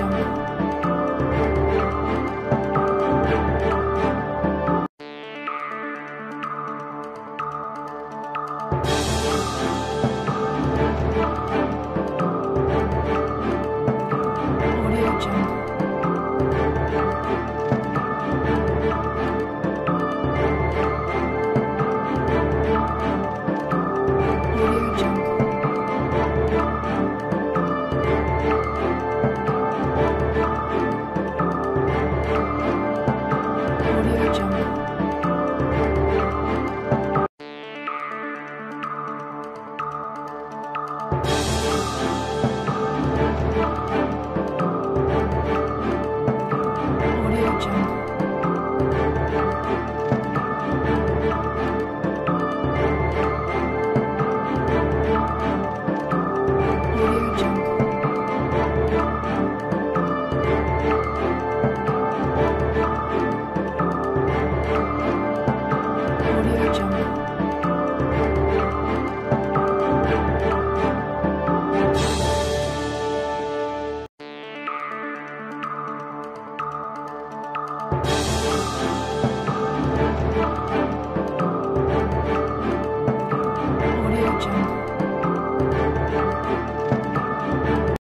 Jump. jungle.